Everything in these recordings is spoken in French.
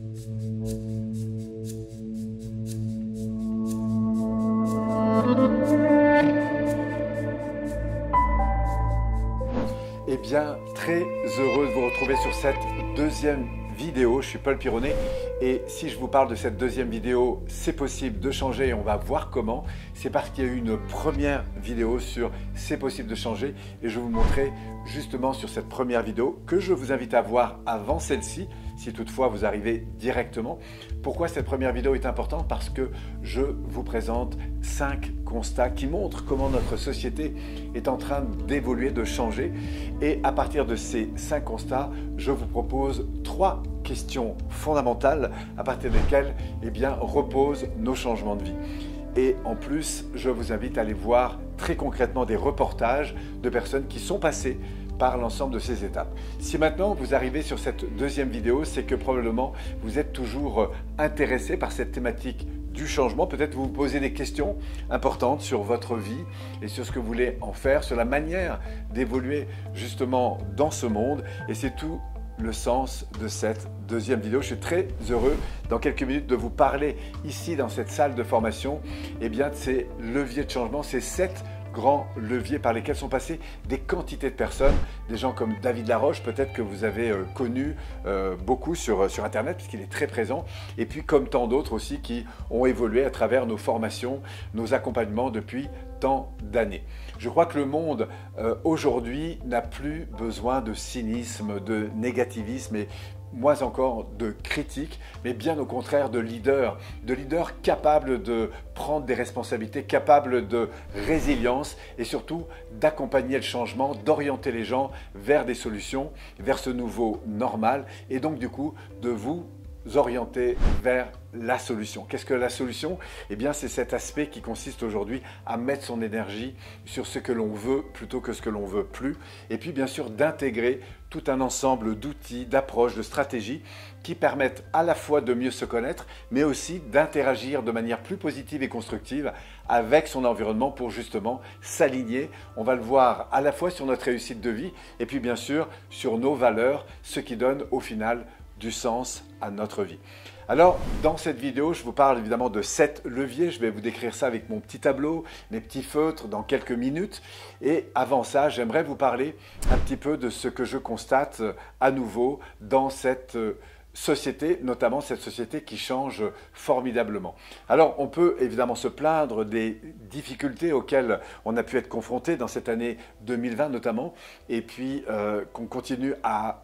Eh bien, très heureux de vous retrouver sur cette deuxième vidéo. Je suis Paul Pironnet et si je vous parle de cette deuxième vidéo, c'est possible de changer et on va voir comment. C'est parce qu'il y a eu une première vidéo sur c'est possible de changer et je vais vous montrer justement sur cette première vidéo que je vous invite à voir avant celle-ci si toutefois vous arrivez directement. Pourquoi cette première vidéo est importante? Parce que je vous présente cinq constats qui montrent comment notre société est en train d'évoluer, de changer. Et à partir de ces cinq constats, je vous propose trois questions fondamentales à partir desquelles eh bien, reposent nos changements de vie. Et en plus, je vous invite à aller voir très concrètement des reportages de personnes qui sont passées par l'ensemble de ces étapes. Si maintenant vous arrivez sur cette deuxième vidéo, c'est que probablement vous êtes toujours euh, intéressé par cette thématique du changement. Peut-être vous vous posez des questions importantes sur votre vie et sur ce que vous voulez en faire, sur la manière d'évoluer justement dans ce monde. Et c'est tout le sens de cette deuxième vidéo. Je suis très heureux dans quelques minutes de vous parler ici dans cette salle de formation et eh bien, de ces leviers de changement, ces sept grands leviers par lesquels sont passées des quantités de personnes, des gens comme David Laroche, peut-être que vous avez euh, connu euh, beaucoup sur, euh, sur Internet, puisqu'il est très présent, et puis comme tant d'autres aussi qui ont évolué à travers nos formations, nos accompagnements depuis tant d'années. Je crois que le monde aujourd'hui n'a plus besoin de cynisme, de négativisme et moins encore de critiques, mais bien au contraire de leaders, de leaders capables de prendre des responsabilités, capables de résilience et surtout d'accompagner le changement, d'orienter les gens vers des solutions, vers ce nouveau normal et donc du coup de vous orienter vers la solution. Qu'est-ce que la solution? Eh bien, c'est cet aspect qui consiste aujourd'hui à mettre son énergie sur ce que l'on veut plutôt que ce que l'on veut plus. Et puis, bien sûr, d'intégrer tout un ensemble d'outils, d'approches, de stratégies qui permettent à la fois de mieux se connaître, mais aussi d'interagir de manière plus positive et constructive avec son environnement pour justement s'aligner. On va le voir à la fois sur notre réussite de vie et puis bien sûr sur nos valeurs, ce qui donne au final du sens à notre vie. Alors, dans cette vidéo, je vous parle évidemment de sept leviers. Je vais vous décrire ça avec mon petit tableau, mes petits feutres dans quelques minutes. Et avant ça, j'aimerais vous parler un petit peu de ce que je constate à nouveau dans cette société, notamment cette société qui change formidablement. Alors, on peut évidemment se plaindre des difficultés auxquelles on a pu être confronté dans cette année 2020 notamment, et puis euh, qu'on continue à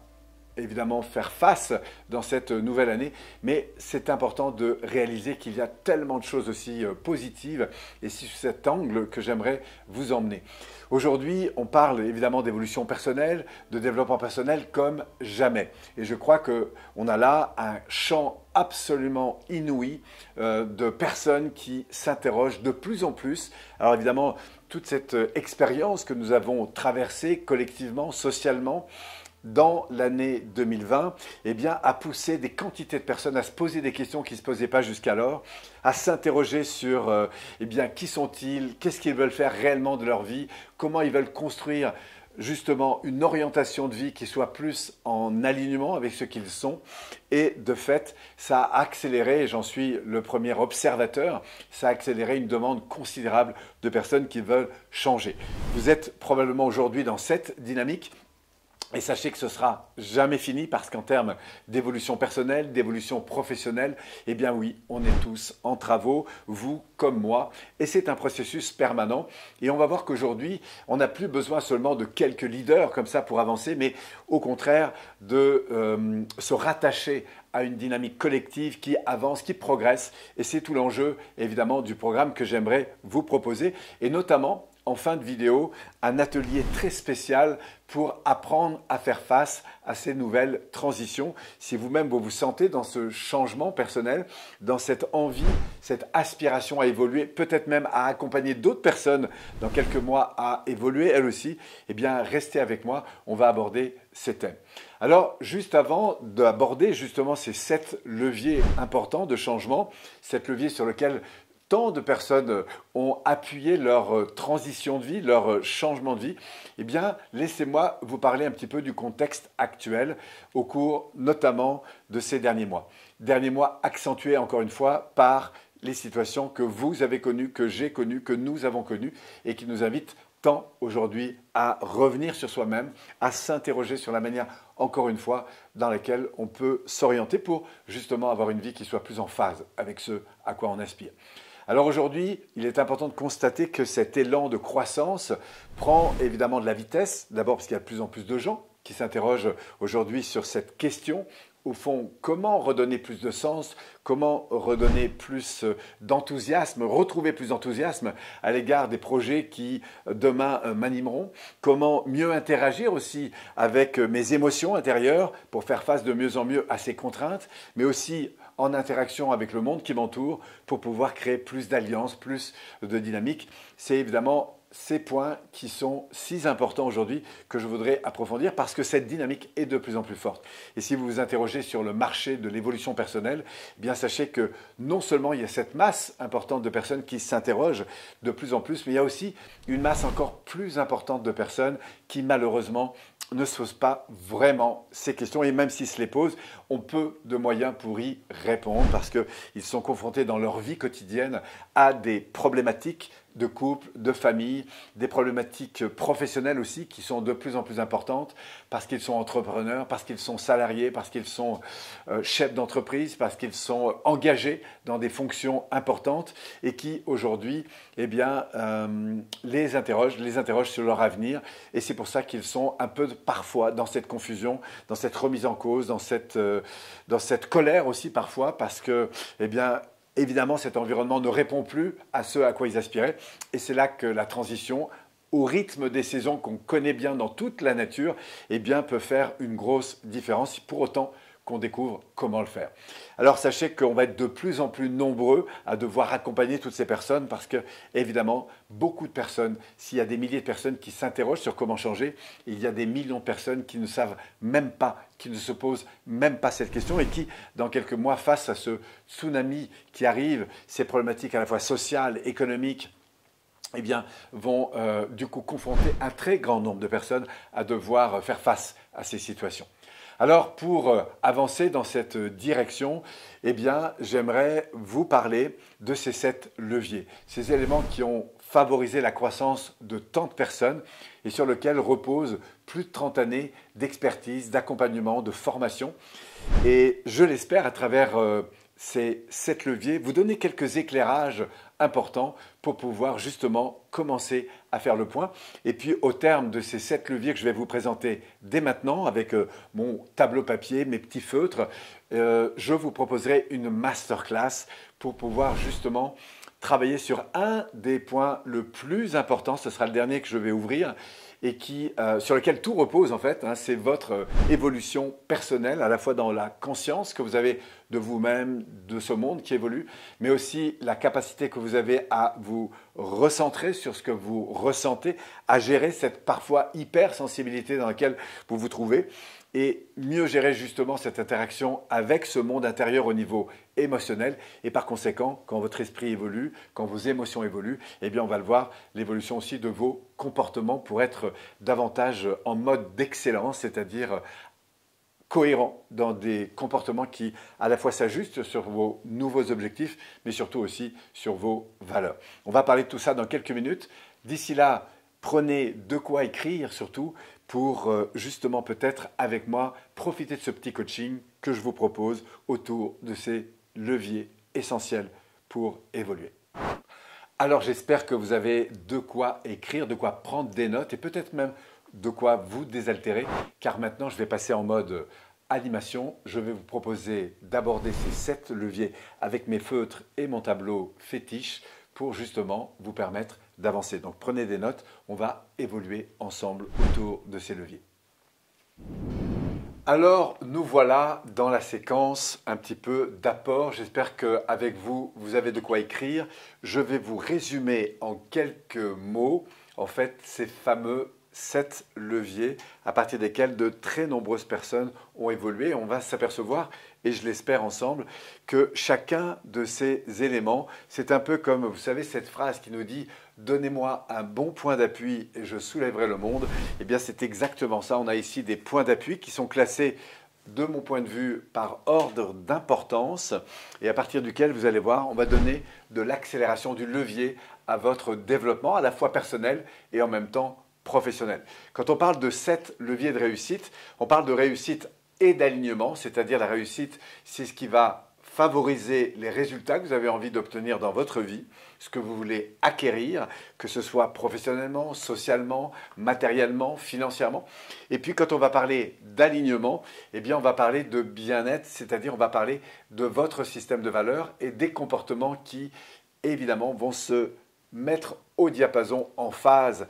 évidemment faire face dans cette nouvelle année, mais c'est important de réaliser qu'il y a tellement de choses aussi euh, positives et c'est sur cet angle que j'aimerais vous emmener. Aujourd'hui, on parle évidemment d'évolution personnelle, de développement personnel comme jamais. Et je crois qu'on a là un champ absolument inouï euh, de personnes qui s'interrogent de plus en plus. Alors évidemment, toute cette euh, expérience que nous avons traversée collectivement, socialement, dans l'année 2020, eh bien, a poussé des quantités de personnes à se poser des questions qui ne se posaient pas jusqu'alors, à s'interroger sur euh, eh bien, qui sont-ils, qu'est-ce qu'ils veulent faire réellement de leur vie, comment ils veulent construire justement une orientation de vie qui soit plus en alignement avec ce qu'ils sont. Et de fait, ça a accéléré, et j'en suis le premier observateur, ça a accéléré une demande considérable de personnes qui veulent changer. Vous êtes probablement aujourd'hui dans cette dynamique et sachez que ce sera jamais fini parce qu'en termes d'évolution personnelle, d'évolution professionnelle, eh bien oui, on est tous en travaux, vous comme moi, et c'est un processus permanent. Et on va voir qu'aujourd'hui, on n'a plus besoin seulement de quelques leaders comme ça pour avancer, mais au contraire de euh, se rattacher à une dynamique collective qui avance, qui progresse. Et c'est tout l'enjeu, évidemment, du programme que j'aimerais vous proposer, et notamment en fin de vidéo un atelier très spécial pour apprendre à faire face à ces nouvelles transitions. Si vous-même vous vous sentez dans ce changement personnel, dans cette envie, cette aspiration à évoluer, peut-être même à accompagner d'autres personnes dans quelques mois à évoluer elles aussi, eh bien restez avec moi, on va aborder ces thèmes. Alors, juste avant d'aborder justement ces sept leviers importants de changement, sept leviers sur lesquels tant de personnes ont appuyé leur transition de vie, leur changement de vie, eh bien, laissez-moi vous parler un petit peu du contexte actuel au cours notamment de ces derniers mois. Derniers mois accentués encore une fois par les situations que vous avez connues, que j'ai connues, que nous avons connues et qui nous invitent tant aujourd'hui à revenir sur soi-même, à s'interroger sur la manière, encore une fois, dans laquelle on peut s'orienter pour justement avoir une vie qui soit plus en phase avec ce à quoi on aspire. Alors aujourd'hui, il est important de constater que cet élan de croissance prend évidemment de la vitesse, d'abord parce qu'il y a de plus en plus de gens qui s'interrogent aujourd'hui sur cette question. Au fond, comment redonner plus de sens, comment redonner plus euh, d'enthousiasme, retrouver plus d'enthousiasme à l'égard des projets qui euh, demain euh, m'animeront, comment mieux interagir aussi avec mes émotions intérieures pour faire face de mieux en mieux à ces contraintes, mais aussi en interaction avec le monde qui m'entoure pour pouvoir créer plus d'alliances, plus de dynamique. C'est évidemment ces points qui sont si importants aujourd'hui que je voudrais approfondir parce que cette dynamique est de plus en plus forte. Et si vous vous interrogez sur le marché de l'évolution personnelle, eh bien sachez que non seulement il y a cette masse importante de personnes qui s'interrogent de plus en plus, mais il y a aussi une masse encore plus importante de personnes qui malheureusement ne se posent pas vraiment ces questions. Et même s'ils se les posent, on peut de moyens pour y répondre parce qu'ils sont confrontés dans leur vie quotidienne à des problématiques de couple, de famille, des problématiques professionnelles aussi qui sont de plus en plus importantes parce qu'ils sont entrepreneurs, parce qu'ils sont salariés, parce qu'ils sont euh, chefs d'entreprise, parce qu'ils sont engagés dans des fonctions importantes et qui aujourd'hui, eh bien, euh, les interrogent, les interrogent sur leur avenir et c'est pour ça qu'ils sont un peu parfois dans cette confusion, dans cette remise en cause, dans cette, euh, dans cette colère aussi parfois parce que, eh bien, évidemment, cet environnement ne répond plus à ce à quoi ils aspiraient. Et c'est là que la transition au rythme des saisons qu'on connaît bien dans toute la nature, eh bien, peut faire une grosse différence. Pour autant qu'on découvre comment le faire. Alors sachez qu'on va être de plus en plus nombreux à devoir accompagner toutes ces personnes parce que, évidemment, beaucoup de personnes, s'il y a des milliers de personnes qui s'interrogent sur comment changer, il y a des millions de personnes qui ne savent même pas, qui ne se posent même pas cette question et qui, dans quelques mois, face à ce tsunami qui arrive, ces problématiques à la fois sociales, économiques, eh bien, vont euh, du coup confronter un très grand nombre de personnes à devoir faire face à ces situations. Alors, pour euh, avancer dans cette direction, eh bien, j'aimerais vous parler de ces sept leviers, ces éléments qui ont favorisé la croissance de tant de personnes et sur lesquels reposent plus de 30 années d'expertise, d'accompagnement, de formation. Et je l'espère à travers euh, ces sept leviers, vous donner quelques éclairages importants pour pouvoir justement commencer à faire le point. Et puis au terme de ces sept leviers que je vais vous présenter dès maintenant avec euh, mon tableau papier, mes petits feutres, euh, je vous proposerai une masterclass pour pouvoir justement travailler sur un des points le plus important, ce sera le dernier que je vais ouvrir, et qui, euh, sur lequel tout repose en fait. Hein, c'est votre euh, évolution personnelle, à la fois dans la conscience que vous avez de vous-même, de ce monde qui évolue, mais aussi la capacité que vous avez à vous recentrer sur ce que vous ressentez, à gérer cette parfois hypersensibilité dans laquelle vous vous trouvez et mieux gérer justement cette interaction avec ce monde intérieur au niveau émotionnel. Et par conséquent, quand votre esprit évolue, quand vos émotions évoluent, eh bien on va le voir, l'évolution aussi de vos comportements pour être davantage en mode d'excellence, c'est-à-dire cohérent dans des comportements qui à la fois s'ajustent sur vos nouveaux objectifs, mais surtout aussi sur vos valeurs. On va parler de tout ça dans quelques minutes. D'ici là, prenez de quoi écrire surtout pour euh, justement peut-être avec moi profiter de ce petit coaching que je vous propose autour de ces leviers essentiels pour évoluer. Alors j'espère que vous avez de quoi écrire, de quoi prendre des notes et peut-être même de quoi vous désaltérer car maintenant je vais passer en mode animation. Je vais vous proposer d'aborder ces sept leviers avec mes feutres et mon tableau fétiche pour justement vous permettre Donc prenez des notes, on va évoluer ensemble autour de ces leviers. Alors nous voilà dans la séquence un petit peu d'apport. J'espère qu'avec vous, vous avez de quoi écrire. Je vais vous résumer en quelques mots en fait ces fameux sept leviers à partir desquels de très nombreuses personnes ont évolué. On va s'apercevoir et je l'espère ensemble, que chacun de ces éléments, c'est un peu comme, vous savez, cette phrase qui nous dit Donnez-moi un bon point d'appui et je soulèverai le monde. Eh bien, c'est exactement ça. On a ici des points d'appui qui sont classés de mon point de vue, par ordre d'importance, et à partir duquel, vous allez voir, on va donner de l'accélération, du levier à votre développement, à la fois personnel et en même temps professionnel. Quand on parle de sept leviers de réussite, on parle de réussite et d'alignement, c'est-à-dire la réussite, c'est ce qui va favoriser les résultats que vous avez envie d'obtenir dans votre vie, ce que vous voulez acquérir, que ce soit professionnellement, socialement, matériellement, financièrement. Et puis quand on va parler d'alignement, eh bien on va parler de bien-être, c'est-à-dire on va parler de votre système de valeurs et des comportements qui évidemment vont se mettre au diapason en phase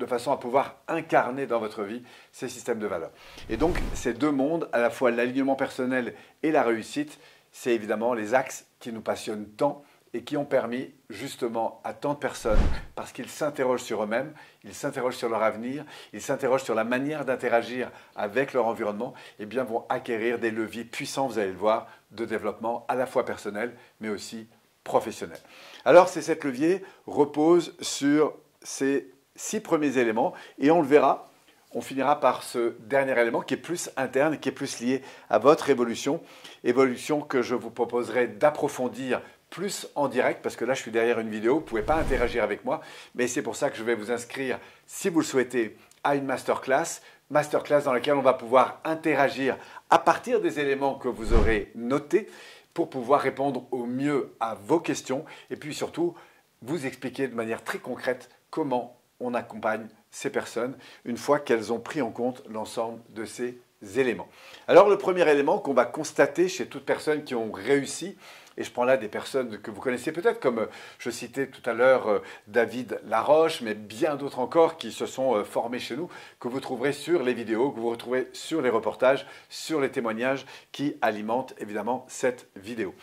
de façon à pouvoir incarner dans votre vie ces systèmes de valeurs. Et donc ces deux mondes, à la fois l'alignement personnel et la réussite, c'est évidemment les axes qui nous passionnent tant et qui ont permis justement à tant de personnes, parce qu'ils s'interrogent sur eux-mêmes, ils s'interrogent sur leur avenir, ils s'interrogent sur la manière d'interagir avec leur environnement, et eh bien vont acquérir des leviers puissants, vous allez le voir, de développement à la fois personnel, mais aussi professionnel. Alors ces sept leviers reposent sur ces six premiers éléments, et on le verra, on finira par ce dernier élément qui est plus interne, qui est plus lié à votre évolution, évolution que je vous proposerai d'approfondir plus en direct, parce que là je suis derrière une vidéo, vous ne pouvez pas interagir avec moi, mais c'est pour ça que je vais vous inscrire, si vous le souhaitez, à une masterclass, masterclass dans laquelle on va pouvoir interagir à partir des éléments que vous aurez notés pour pouvoir répondre au mieux à vos questions et puis surtout vous expliquer de manière très concrète comment on accompagne ces personnes une fois qu'elles ont pris en compte l'ensemble de ces éléments. Alors le premier élément qu'on va constater chez toutes personnes qui ont réussi, et je prends là des personnes que vous connaissez peut-être, comme je citais tout à l'heure euh, David Laroche, mais bien d'autres encore qui se sont euh, formés chez nous, que vous trouverez sur les vidéos, que vous retrouvez sur les reportages, sur les témoignages qui alimentent évidemment cette vidéo.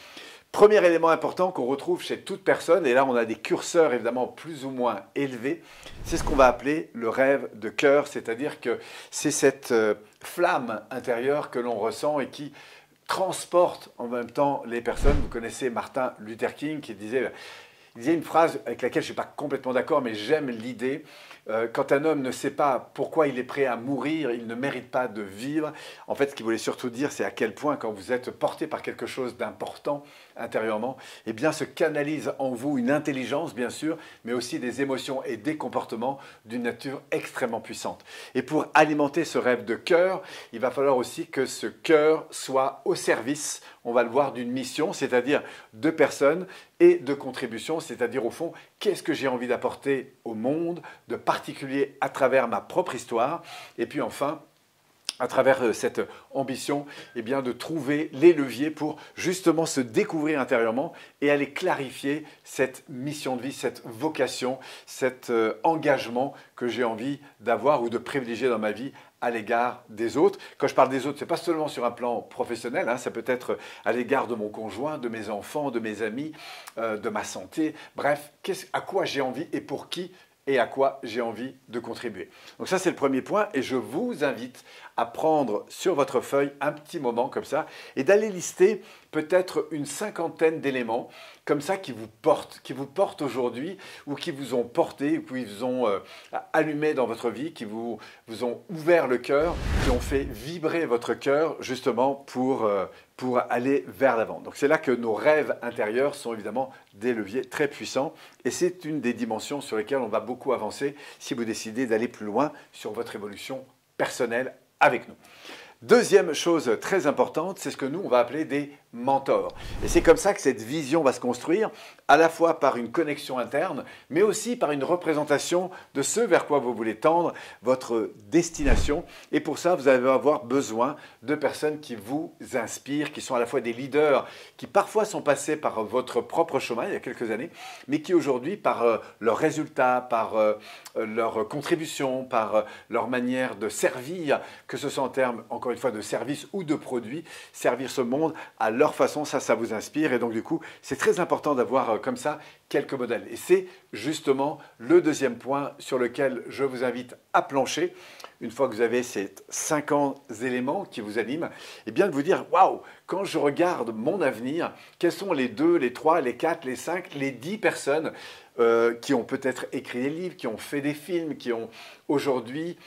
Premier élément important qu'on retrouve chez toute personne, et là on a des curseurs évidemment plus ou moins élevés, c'est ce qu'on va appeler le rêve de cœur, c'est-à-dire que c'est cette euh, flamme intérieure que l'on ressent et qui transporte en même temps les personnes. Vous connaissez Martin Luther King qui disait, il disait une phrase avec laquelle je ne suis pas complètement d'accord, mais j'aime l'idée. Euh, quand un homme ne sait pas pourquoi il est prêt à mourir, il ne mérite pas de vivre. En fait, ce qu'il voulait surtout dire, c'est à quel point, quand vous êtes porté par quelque chose d'important intérieurement, eh bien, se canalise en vous une intelligence, bien sûr, mais aussi des émotions et des comportements d'une nature extrêmement puissante. Et pour alimenter ce rêve de cœur, il va falloir aussi que ce cœur soit au service, on va le voir, d'une mission, c'est-à-dire de personnes et de contributions, c'est-à-dire au fond, qu'est-ce que j'ai envie d'apporter au monde, de particulier à travers ma propre histoire, et puis enfin, à travers euh, cette ambition eh bien, de trouver les leviers pour justement se découvrir intérieurement et aller clarifier cette mission de vie, cette vocation, cet euh, engagement que j'ai envie d'avoir ou de privilégier dans ma vie à l'égard des autres. Quand je parle des autres, ce n'est pas seulement sur un plan professionnel, hein, ça peut être à l'égard de mon conjoint, de mes enfants, de mes amis, euh, de ma santé, bref, à quoi j'ai envie et pour qui et à quoi j'ai envie de contribuer. Donc ça, c'est le premier point et je vous invite à prendre sur votre feuille un petit moment comme ça et d'aller lister peut-être une cinquantaine d'éléments comme ça qui vous portent, qui vous portent aujourd'hui ou qui vous ont porté ou qui vous ont euh, allumé dans votre vie, qui vous, vous ont ouvert le cœur, qui ont fait vibrer votre cœur justement pour, euh, pour aller vers l'avant. Donc c'est là que nos rêves intérieurs sont évidemment des leviers très puissants et c'est une des dimensions sur lesquelles on va beaucoup avancer si vous décidez d'aller plus loin sur votre évolution personnelle avec nous. Deuxième chose très importante, c'est ce que nous, on va appeler des mentors. Et c'est comme ça que cette vision va se construire, à la fois par une connexion interne, mais aussi par une représentation de ce vers quoi vous voulez tendre, votre destination. Et pour ça, vous allez avoir besoin de personnes qui vous inspirent, qui sont à la fois des leaders, qui parfois sont passés par votre propre chemin il y a quelques années, mais qui aujourd'hui, par euh, leurs résultats, par euh, leurs contributions, par euh, leur manière de servir, que ce soit en termes, encore une fois, de services ou de produits, servir ce monde à leur façon, ça, ça vous inspire. Et donc du coup, c'est très important d'avoir euh, comme ça quelques modèles. Et c'est justement le deuxième point sur lequel je vous invite à plancher. Une fois que vous avez ces 50 éléments qui vous animent, et eh bien de vous dire, waouh, quand je regarde mon avenir, quels sont les deux, les trois, les quatre, les cinq, les dix personnes euh, qui ont peut-être écrit des livres, qui ont fait des films, qui ont aujourd'hui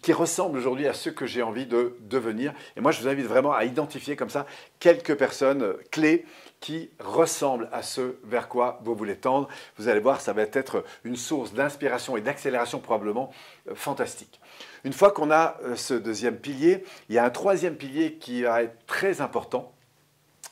qui ressemblent aujourd'hui à ceux que j'ai envie de devenir. Et moi, je vous invite vraiment à identifier comme ça quelques personnes clés qui ressemblent à ceux vers quoi vous voulez tendre. Vous allez voir, ça va être une source d'inspiration et d'accélération probablement euh, fantastique. Une fois qu'on a euh, ce deuxième pilier, il y a un troisième pilier qui va être très important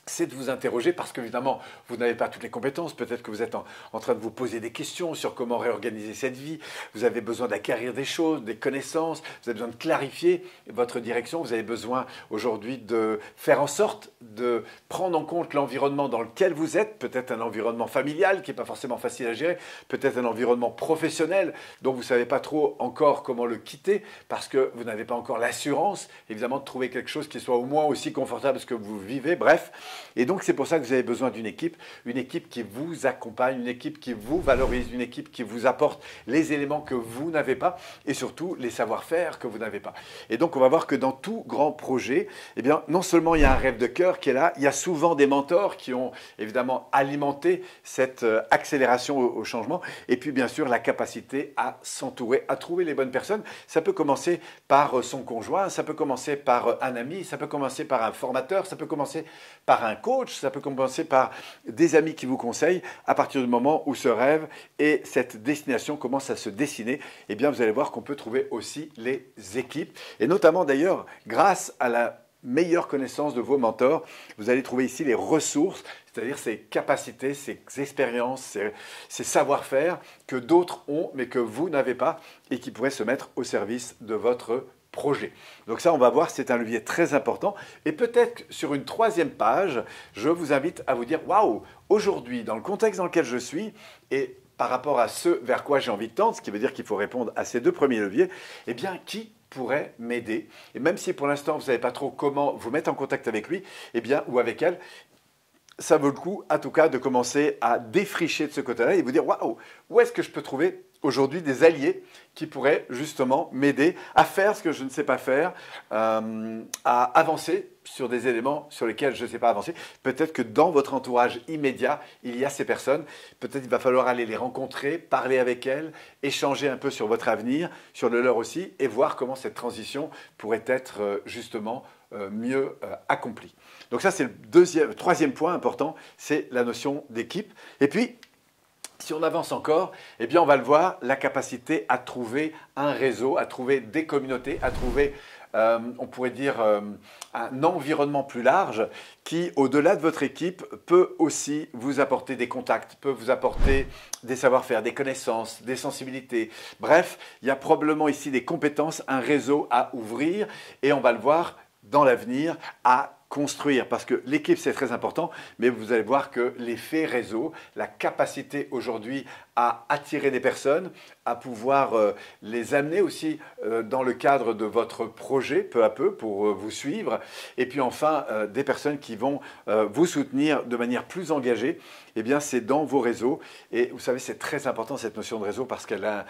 c'est de vous interroger parce qu'évidemment, vous n'avez pas toutes les compétences. Peut-être que vous êtes en, train de vous poser des questions sur comment réorganiser cette vie. Vous avez besoin d'acquérir des choses, des connaissances. Vous avez besoin de clarifier votre direction. Vous avez besoin aujourd'hui de faire en sorte de prendre en compte l'environnement dans lequel vous êtes. Peut-être un environnement familial qui n'est pas forcément facile à gérer. Peut-être un environnement professionnel dont vous ne savez pas trop encore comment le quitter parce que vous n'avez pas encore l'assurance, évidemment, de trouver quelque chose qui soit au moins aussi confortable que ce que vous vivez. Bref. Et donc c'est pour ça que vous avez besoin d'une équipe, une équipe qui vous accompagne, une équipe qui vous valorise, une équipe qui vous apporte les éléments que vous n'avez pas et surtout les savoir-faire que vous n'avez pas. Et donc on va voir que dans tout grand projet, eh bien non seulement il y a un rêve de cœur qui est là, il y a souvent des mentors qui ont évidemment alimenté cette euh, accélération au, changement et puis bien sûr la capacité à s'entourer, à trouver les bonnes personnes. Ça peut commencer par euh, son conjoint, ça peut commencer par euh, un ami, ça peut commencer par un formateur, ça peut commencer par un coach, ça peut commencer par des amis qui vous conseillent. À partir du moment où ce rêve et cette destination commencent à se dessiner, eh bien vous allez voir qu'on peut trouver aussi les équipes. Et notamment d'ailleurs, grâce à la meilleure connaissance de vos mentors, vous allez trouver ici les ressources, c'est-à-dire ces capacités, ces expériences, ces, ces savoir-faire que d'autres ont mais que vous n'avez pas et qui pourraient se mettre au service de votre projet. Donc ça, on va voir, c'est un levier très important. Et peut-être sur une troisième page, je vous invite à vous dire, waouh, aujourd'hui, dans le contexte dans lequel je suis, et par rapport à ce vers quoi j'ai envie de tendre, ce qui veut dire qu'il faut répondre à ces deux premiers leviers, eh bien, qui pourrait m'aider? Et même si pour l'instant, vous ne savez pas trop comment vous mettre en contact avec lui, eh bien, ou avec elle, ça vaut le coup, en tout cas, de commencer à défricher de ce côté-là et vous dire, waouh, où est-ce que je peux trouver aujourd'hui des alliés qui pourraient justement m'aider à faire ce que je ne sais pas faire, euh, à avancer sur des éléments sur lesquels je ne sais pas avancer. Peut-être que dans votre entourage immédiat, il y a ces personnes. Peut-être il va falloir aller les rencontrer, parler avec elles, échanger un peu sur votre avenir, sur le leur aussi, et voir comment cette transition pourrait être euh, justement euh, mieux accomplie. Donc ça, c'est le deuxième, troisième point important, c'est la notion d'équipe. Et puis, si on avance encore, eh bien on va le voir, la capacité à trouver un réseau, à trouver des communautés, à trouver, euh, on pourrait dire, euh, un environnement plus large qui, au-delà de votre équipe, peut aussi vous apporter des contacts, peut vous apporter des savoir-faire, des connaissances, des sensibilités. Bref, il y a probablement ici des compétences, un réseau à ouvrir et on va le voir dans l'avenir à construire, parce que l'équipe c'est très important, mais vous allez voir que l'effet réseau, la capacité aujourd'hui à attirer des personnes, à pouvoir euh, les amener aussi euh, dans le cadre de votre projet peu à peu pour euh, vous suivre, et puis enfin des personnes qui vont vous soutenir de manière plus engagée, eh bien c'est dans vos réseaux, et vous savez c'est très important cette notion de réseau parce qu'elle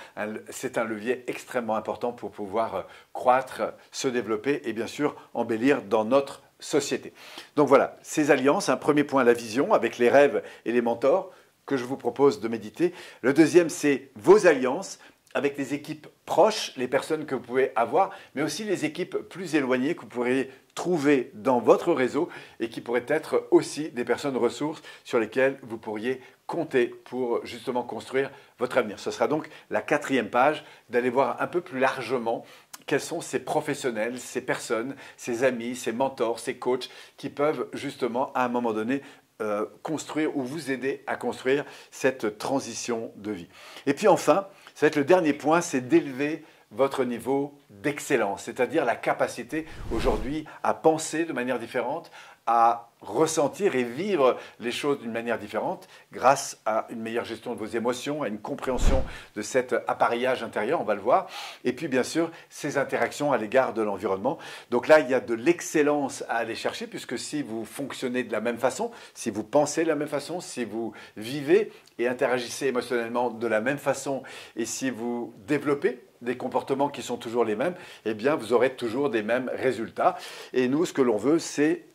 c'est un levier extrêmement important pour pouvoir croître, se développer et bien sûr embellir dans notre société. Donc voilà, ces alliances, un premier point, la vision avec les rêves et les mentors que je vous propose de méditer. Le deuxième, c'est vos alliances avec les équipes proches, les personnes que vous pouvez avoir, mais aussi les équipes plus éloignées que vous pourriez trouver dans votre réseau et qui pourraient être aussi des personnes ressources sur lesquelles vous pourriez compter pour justement construire votre avenir. Ce sera donc la quatrième page d'aller voir un peu plus largement quels sont ces professionnels, ces personnes, ces amis, ces mentors, ces coachs qui peuvent justement à un moment donné euh, construire ou vous aider à construire cette transition de vie. Et puis enfin, ça va être le dernier point, c'est d'élever votre niveau d'excellence, c'est-à-dire la capacité aujourd'hui à penser de manière différente, à ressentir et vivre les choses d'une manière différente grâce à une meilleure gestion de vos émotions, à une compréhension de cet appareillage intérieur, on va le voir, et puis bien sûr ces interactions à l'égard de l'environnement. Donc là, il y a de l'excellence à aller chercher puisque si vous fonctionnez de la même façon, si vous pensez de la même façon, si vous vivez et interagissez émotionnellement de la même façon et si vous développez des comportements qui sont toujours les mêmes, eh bien vous aurez toujours des mêmes résultats. Et nous, ce que l'on veut, c'est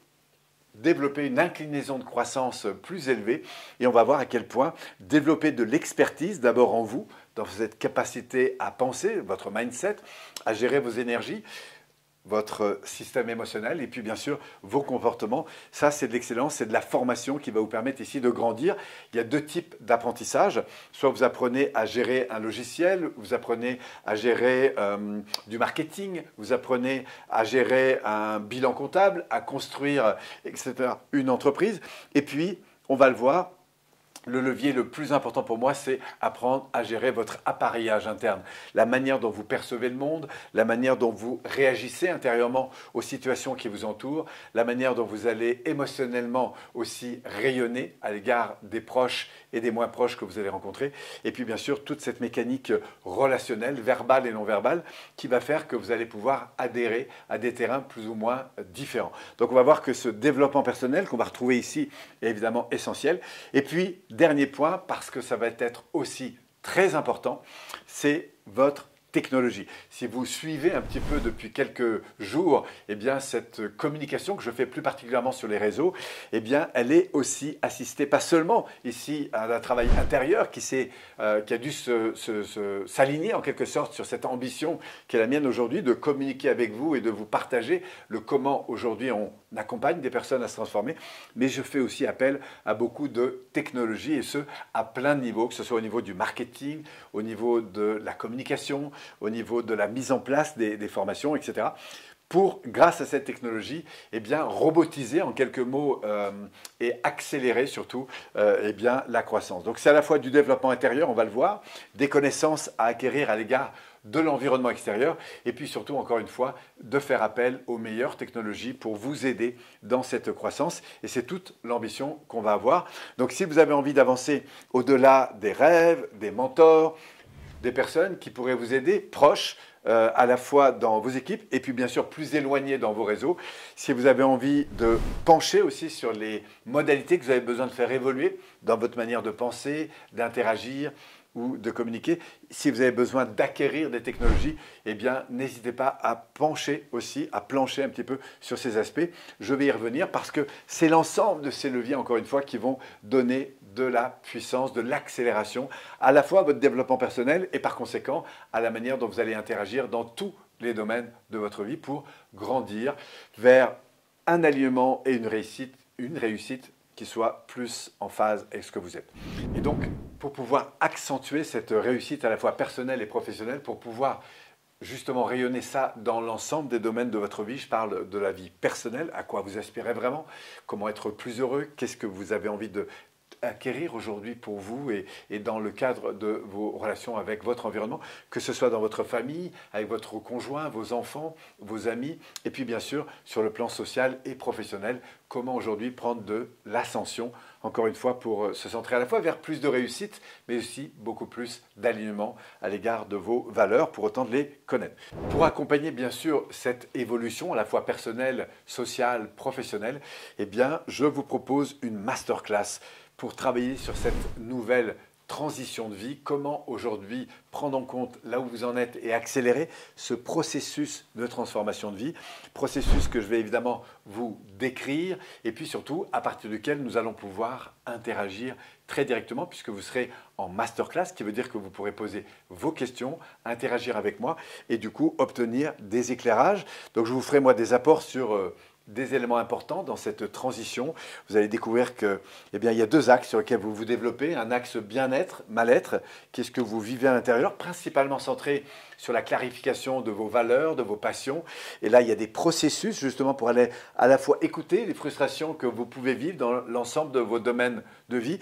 développer une inclinaison de croissance plus élevée. Et on va voir à quel point développer de l'expertise d'abord en vous, dans cette capacité à penser, votre mindset, à gérer vos énergies, votre système émotionnel et puis bien sûr vos comportements. Ça, c'est de l'excellence, c'est de la formation qui va vous permettre ici de grandir. Il y a deux types d'apprentissage. Soit vous apprenez à gérer un logiciel, vous apprenez à gérer euh, du marketing, vous apprenez à gérer un bilan comptable, à construire, etc., une entreprise. Et puis, on va le voir, le levier le plus important pour moi, c'est apprendre à gérer votre appareillage interne, la manière dont vous percevez le monde, la manière dont vous réagissez intérieurement aux situations qui vous entourent, la manière dont vous allez émotionnellement aussi rayonner à l'égard des proches et des moins proches que vous allez rencontrer, et puis bien sûr toute cette mécanique relationnelle, verbale et non verbale, qui va faire que vous allez pouvoir adhérer à des terrains plus ou moins différents. Donc on va voir que ce développement personnel qu'on va retrouver ici est évidemment essentiel, et puis Dernier point, parce que ça va être aussi très important, c'est votre Si vous suivez un petit peu depuis quelques jours, eh bien cette communication que je fais plus particulièrement sur les réseaux, eh bien elle est aussi assistée pas seulement ici à un travail intérieur qui, euh, qui a dû s'aligner en quelque sorte sur cette ambition qui est la mienne aujourd'hui de communiquer avec vous et de vous partager le comment aujourd'hui on accompagne des personnes à se transformer, mais je fais aussi appel à beaucoup de technologies et ce à plein de niveaux, que ce soit au niveau du marketing, au niveau de la communication, au niveau de la mise en place des, formations, etc. Pour, grâce à cette technologie, eh bien, robotiser en quelques mots euh, et accélérer surtout euh, eh bien, la croissance. Donc c'est à la fois du développement intérieur, on va le voir, des connaissances à acquérir à l'égard de l'environnement extérieur et puis surtout, encore une fois, de faire appel aux meilleures technologies pour vous aider dans cette croissance. Et c'est toute l'ambition qu'on va avoir. Donc si vous avez envie d'avancer au-delà des rêves, des mentors, des personnes qui pourraient vous aider proches, euh, à la fois dans vos équipes et puis bien sûr plus éloignées dans vos réseaux. Si vous avez envie de pencher aussi sur les modalités que vous avez besoin de faire évoluer dans votre manière de penser, d'interagir, ou de communiquer. Si vous avez besoin d'acquérir des technologies, eh bien, n'hésitez pas à pencher aussi, à plancher un petit peu sur ces aspects. Je vais y revenir parce que c'est l'ensemble de ces leviers, encore une fois, qui vont donner de la puissance, de l'accélération, à la fois à votre développement personnel et par conséquent à la manière dont vous allez interagir dans tous les domaines de votre vie pour grandir vers un alignement et une réussite, une réussite qui soit plus en phase avec ce que vous êtes. Et donc, pour pouvoir accentuer cette réussite à la fois personnelle et professionnelle, pour pouvoir justement rayonner ça dans l'ensemble des domaines de votre vie. Je parle de la vie personnelle, à quoi vous aspirez vraiment, comment être plus heureux, qu'est-ce que vous avez envie de acquérir aujourd'hui pour vous et, dans le cadre de vos relations avec votre environnement, que ce soit dans votre famille, avec votre conjoint, vos enfants, vos amis, et puis bien sûr sur le plan social et professionnel, comment aujourd'hui prendre de l'ascension encore une fois, pour euh, se centrer à la fois vers plus de réussite, mais aussi beaucoup plus d'alignement à l'égard de vos valeurs, pour autant de les connaître. Pour accompagner bien sûr cette évolution, à la fois personnelle, sociale, professionnelle, eh bien, je vous propose une masterclass pour travailler sur cette nouvelle transition de vie, comment aujourd'hui prendre en compte là où vous en êtes et accélérer ce processus de transformation de vie, processus que je vais évidemment vous décrire et puis surtout à partir duquel nous allons pouvoir interagir très directement puisque vous serez en masterclass, qui veut dire que vous pourrez poser vos questions, interagir avec moi et du coup obtenir des éclairages. Donc je vous ferai moi des apports sur... Euh, des éléments importants dans cette transition. Vous allez découvrir que, eh bien, il y a deux axes sur lesquels vous vous développez. Un axe bien-être, mal-être, qu'est-ce que vous vivez à l'intérieur, principalement centré sur la clarification de vos valeurs, de vos passions. Et là, il y a des processus justement pour aller à la fois écouter les frustrations que vous pouvez vivre dans l'ensemble de vos domaines de vie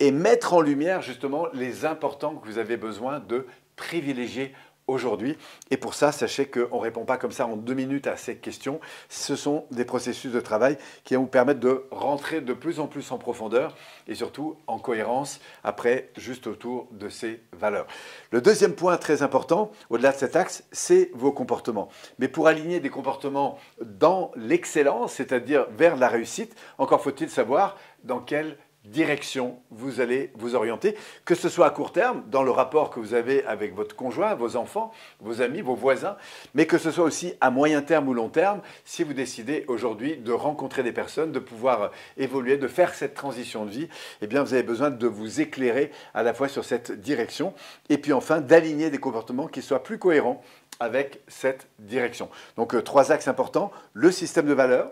et mettre en lumière justement les importants que vous avez besoin de privilégier aujourd'hui. Et pour ça, sachez qu'on ne répond pas comme ça en deux minutes à ces questions. Ce sont des processus de travail qui vont vous permettre de rentrer de plus en plus en profondeur et surtout en cohérence après, juste autour de ces valeurs. Le deuxième point très important, au-delà de cet axe, c'est vos comportements. Mais pour aligner des comportements dans l'excellence, c'est-à-dire vers la réussite, encore faut-il savoir dans quel direction vous allez vous orienter, que ce soit à court terme, dans le rapport que vous avez avec votre conjoint, vos enfants, vos amis, vos voisins, mais que ce soit aussi à moyen terme ou long terme, si vous décidez aujourd'hui de rencontrer des personnes, de pouvoir évoluer, de faire cette transition de vie, eh bien vous avez besoin de vous éclairer à la fois sur cette direction, et puis enfin d'aligner des comportements qui soient plus cohérents avec cette direction. Donc euh, trois axes importants, le système de valeurs,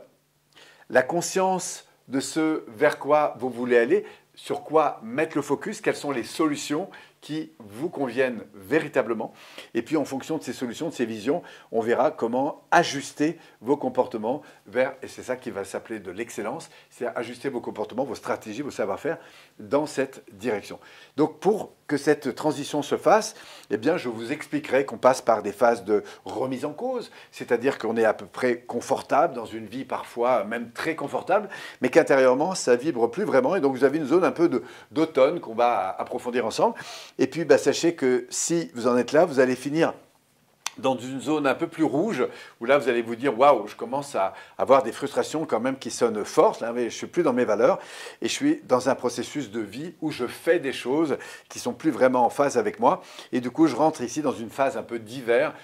la conscience de ce vers quoi vous voulez aller, sur quoi mettre le focus, quelles sont les solutions qui vous conviennent véritablement. Et puis en fonction de ces solutions, de ces visions, on verra comment ajuster vos comportements vers, et c'est ça qui va s'appeler de l'excellence, c'est ajuster vos comportements, vos stratégies, vos savoir-faire dans cette direction. Donc pour que cette transition se fasse, eh bien je vous expliquerai qu'on passe par des phases de remise en cause, c'est-à-dire qu'on est à peu près confortable dans une vie parfois même très confortable, mais qu'intérieurement ça vibre plus vraiment et donc vous avez une zone un peu d'automne qu'on va approfondir ensemble. Et puis, bah, sachez que si vous en êtes là, vous allez finir dans une zone un peu plus rouge, où là, vous allez vous dire, waouh, je commence à avoir des frustrations quand même qui sonnent fortes, là, mais je suis plus dans mes valeurs, et je suis dans un processus de vie où je fais des choses qui sont plus vraiment en phase avec moi, et du coup, je rentre ici dans une phase un peu d'hiver,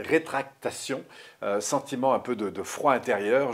rétractation, euh, sentiment un peu de, froid intérieur,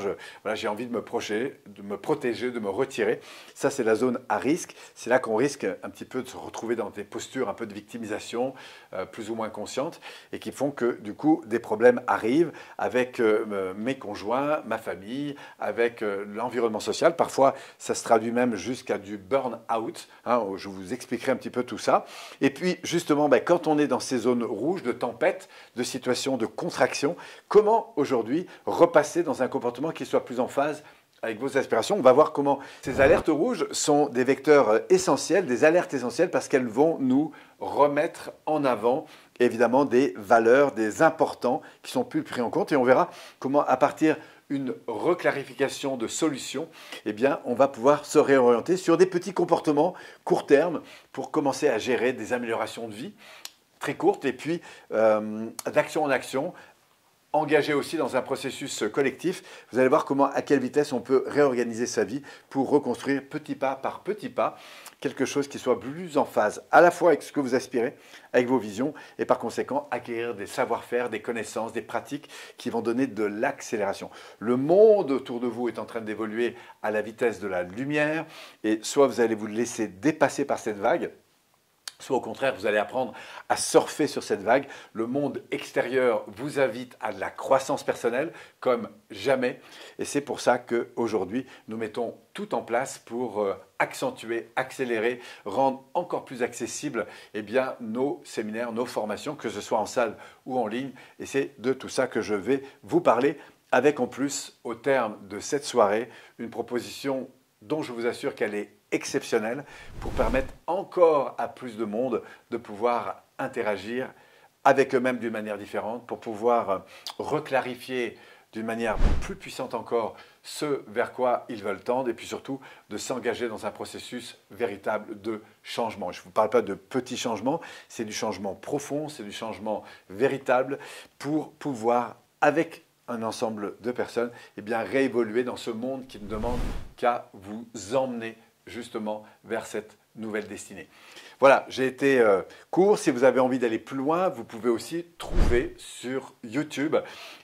j'ai envie de me, projeter, de me protéger, de me retirer. Ça, c'est la zone à risque. C'est là qu'on risque un petit peu de se retrouver dans des postures un peu de victimisation, euh, plus ou moins conscientes, et qui font que, du coup, des problèmes arrivent avec euh, mes conjoints, ma famille, avec l'environnement social. Parfois, ça se traduit même jusqu'à du burn-out. Hein, je vous expliquerai un petit peu tout ça. Et puis, justement, ben, quand on est dans ces zones rouges de tempête, de situations de contraction. Comment aujourd'hui repasser dans un comportement qui soit plus en phase avec vos aspirations? On va voir comment ces alertes rouges sont des vecteurs essentiels, des alertes essentielles parce qu'elles vont nous remettre en avant évidemment des valeurs, des importants qui sont plus pris en compte et on verra comment à partir d'une reclarification de solutions, eh bien, on va pouvoir se réorienter sur des petits comportements court terme pour commencer à gérer des améliorations de vie très courte et puis euh, d'action en action, engagé aussi dans un processus collectif. Vous allez voir comment, à quelle vitesse on peut réorganiser sa vie pour reconstruire petit pas par petit pas quelque chose qui soit plus en phase à la fois avec ce que vous aspirez, avec vos visions et par conséquent acquérir des savoir-faire, des connaissances, des pratiques qui vont donner de l'accélération. Le monde autour de vous est en train d'évoluer à la vitesse de la lumière et soit vous allez vous laisser dépasser par cette vague, soit au contraire, vous allez apprendre à surfer sur cette vague. Le monde extérieur vous invite à de la croissance personnelle comme jamais. Et c'est pour ça qu'aujourd'hui, nous mettons tout en place pour euh, accentuer, accélérer, rendre encore plus accessibles eh bien, nos séminaires, nos formations, que ce soit en salle ou en ligne. Et c'est de tout ça que je vais vous parler avec en plus, au terme de cette soirée, une proposition dont je vous assure qu'elle est exceptionnelle pour permettre encore à plus de monde de pouvoir interagir avec eux-mêmes d'une manière différente, pour pouvoir euh, reclarifier d'une manière plus puissante encore ce vers quoi ils veulent tendre et puis surtout de s'engager dans un processus véritable de changement. Je ne vous parle pas de petits changements, c'est du changement profond, c'est du changement véritable pour pouvoir, avec un ensemble de personnes, eh bien, réévoluer dans ce monde qui ne demande qu'à vous emmener justement vers cette nouvelle destinée. Voilà, j'ai été euh, court. Si vous avez envie d'aller plus loin, vous pouvez aussi trouver sur YouTube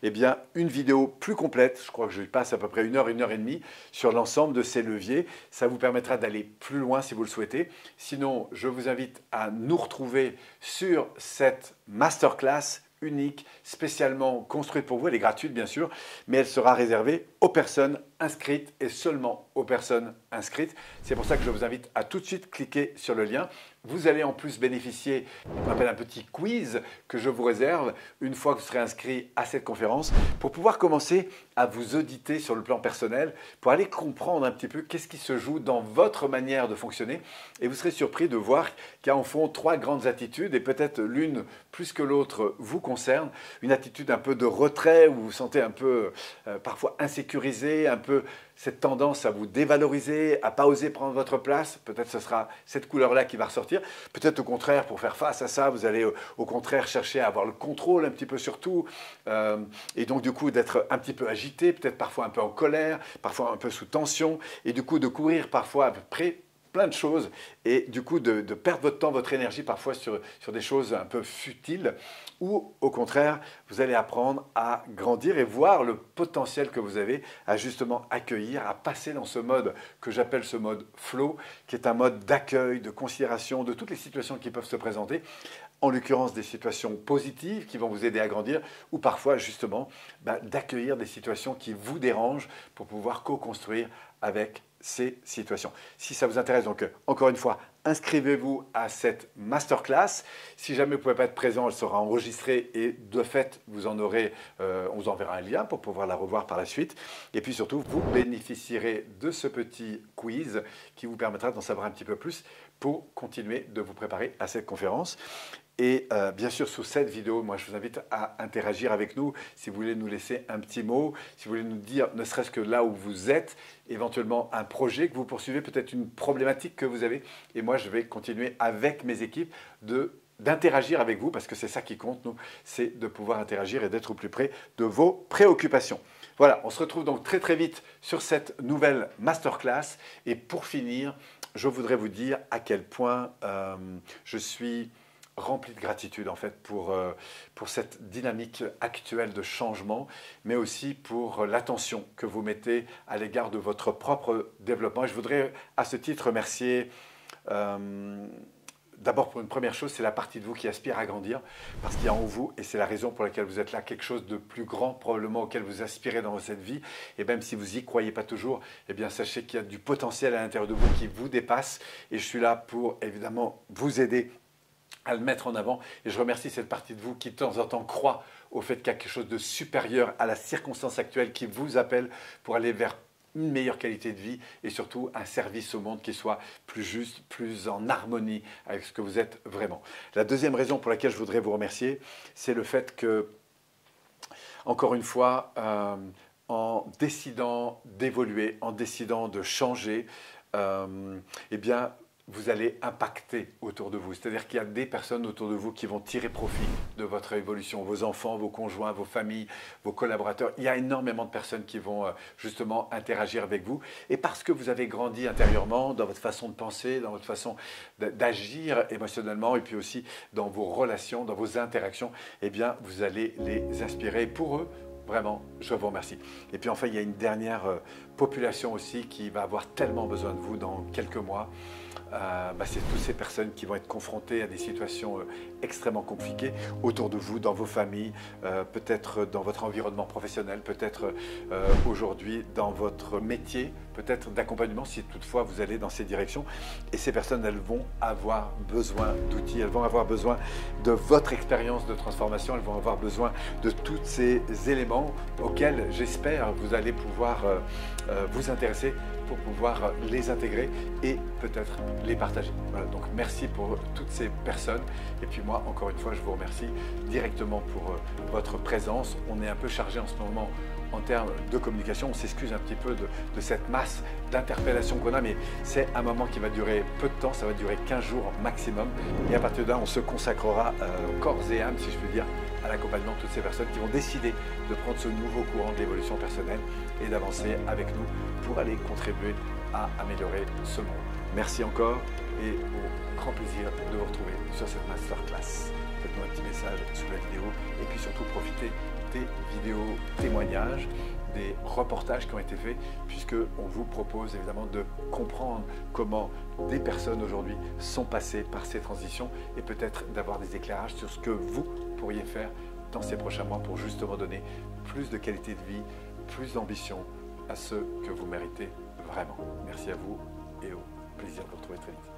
eh une vidéo plus complète. Je crois que je passe à peu près une heure, une heure et demie sur l'ensemble de ces leviers. Ça vous permettra d'aller plus loin si vous le souhaitez. Sinon, je vous invite à nous retrouver sur cette masterclass unique, spécialement construite pour vous. Elle est gratuite, bien sûr, mais elle sera réservée aux personnes inscrites et seulement aux personnes inscrites. C'est pour ça que je vous invite à tout de suite cliquer sur le lien. Vous allez en plus bénéficier d'un un petit quiz que je vous réserve une fois que vous serez inscrit à cette conférence pour pouvoir commencer à vous auditer sur le plan personnel, pour aller comprendre un petit peu qu'est-ce qui se joue dans votre manière de fonctionner. Et vous serez surpris de voir qu'il y a en fond trois grandes attitudes et peut-être l'une plus que l'autre vous concerne. Une attitude un peu de retrait où vous vous sentez un peu euh, parfois insécurisé, un peu cette tendance à vous dévaloriser, à pas oser prendre votre place. Peut-être ce sera cette couleur-là qui va ressortir Peut-être au contraire, pour faire face à ça, vous allez euh, au contraire chercher à avoir le contrôle un petit peu sur tout, euh, et donc du coup d'être un petit peu agité, peut-être parfois un peu en colère, parfois un peu sous tension, et du coup de courir parfois à peu près plein de choses et du coup de, perdre votre temps, votre énergie parfois sur, sur, des choses un peu futiles ou au contraire, vous allez apprendre à grandir et voir le potentiel que vous avez à justement accueillir, à passer dans ce mode que j'appelle ce mode flow, qui est un mode d'accueil, de considération de toutes les situations qui peuvent se présenter, en l'occurrence des situations positives qui vont vous aider à grandir, ou parfois justement bah, d'accueillir des situations qui vous dérangent pour pouvoir co-construire avec ces situations. Si ça vous intéresse, donc encore une fois, inscrivez-vous à cette masterclass. Si jamais vous ne pouvez pas être présent, elle sera enregistrée et de fait, vous en aurez, euh, on vous enverra un lien pour pouvoir la revoir par la suite. Et puis surtout, vous bénéficierez de ce petit quiz qui vous permettra d'en savoir un petit peu plus pour continuer de vous préparer à cette conférence. Et euh, bien sûr, sous cette vidéo, moi, je vous invite à interagir avec nous. Si vous voulez nous laisser un petit mot, si vous voulez nous dire, ne serait-ce que là où vous êtes, éventuellement un projet que vous poursuivez, peut-être une problématique que vous avez. Et moi, je vais continuer avec mes équipes de d'interagir avec vous, parce que c'est ça qui compte, nous, c'est de pouvoir interagir et d'être au plus près de vos préoccupations. Voilà, on se retrouve donc très très vite sur cette nouvelle masterclass. Et pour finir, je voudrais vous dire à quel point euh, je suis rempli de gratitude en fait pour, euh, pour cette dynamique actuelle de changement, mais aussi pour l'attention que vous mettez à l'égard de votre propre développement. Je voudrais à ce titre remercier euh, d'abord pour une première chose, c'est la partie de vous qui aspire à grandir, parce qu'il y a en vous, et c'est la raison pour laquelle vous êtes là, quelque chose de plus grand probablement auquel vous aspirez dans cette vie, et même si vous n'y croyez pas toujours, eh bien sachez qu'il y a du potentiel à l'intérieur de vous qui vous dépasse, et je suis là pour évidemment vous aider à le mettre en avant. Et je remercie cette partie de vous qui de temps en temps croit au fait qu'il y a quelque chose de supérieur à la circonstance actuelle qui vous appelle pour aller vers une meilleure qualité de vie et surtout un service au monde qui soit plus juste, plus en harmonie avec ce que vous êtes vraiment. La deuxième raison pour laquelle je voudrais vous remercier, c'est le fait que, encore une fois, euh, en décidant d'évoluer, en décidant de changer, euh, eh bien, vous allez impacter autour de vous. C'est-à-dire qu'il y a des personnes autour de vous qui vont tirer profit de votre évolution, vos enfants, vos conjoints, vos familles, vos collaborateurs. Il y a énormément de personnes qui vont euh, justement interagir avec vous. Et parce que vous avez grandi intérieurement dans votre façon de penser, dans votre façon d'agir émotionnellement et puis aussi dans vos relations, dans vos interactions, eh bien, vous allez les inspirer. Pour eux, Vraiment, je vous remercie. Et puis enfin, il y a une dernière euh, population aussi qui va avoir tellement besoin de vous dans quelques mois. Euh, bah, c'est toutes ces personnes qui vont être confrontées à des situations euh, extrêmement compliquées autour de vous, dans vos familles, euh, peut-être dans votre environnement professionnel, peut-être aujourd'hui dans votre métier, peut-être d'accompagnement si toutefois vous allez dans ces directions. Et ces personnes, elles vont avoir besoin d'outils, elles vont avoir besoin de votre expérience de transformation, elles vont avoir besoin de tous ces éléments auxquels j'espère vous allez pouvoir vous intéresser pour pouvoir les intégrer et peut-être les partager. Voilà, donc merci pour toutes ces personnes. Et puis moi, encore une fois, je vous remercie directement pour euh, votre présence. On est un peu chargé en ce moment en termes de communication. On s'excuse un petit peu de, cette masse d'interpellations qu'on a, mais c'est un moment qui va durer peu de temps, ça va durer 15 jours maximum. Et à partir de là, on se consacrera euh, corps et âme, si je puis dire, à l'accompagnement de toutes ces personnes qui vont décider de prendre ce nouveau courant de l'évolution personnelle et d'avancer avec nous pour aller contribuer à améliorer ce monde. Merci encore et au grand plaisir de vous retrouver sur cette masterclass. Faites-moi un petit message sous la vidéo et puis surtout profitez des vidéos témoignages, des reportages qui ont été faits, puisque on vous propose évidemment de comprendre comment des personnes aujourd'hui sont passées par ces transitions et peut-être d'avoir des éclairages sur ce que vous pourriez faire dans ces prochains mois pour justement donner plus de qualité de vie, plus d'ambition, à ceux que vous méritez vraiment. Merci à vous et au plaisir de vous retrouver très vite.